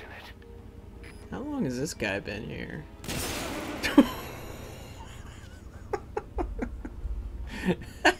in it. How long has this guy been here?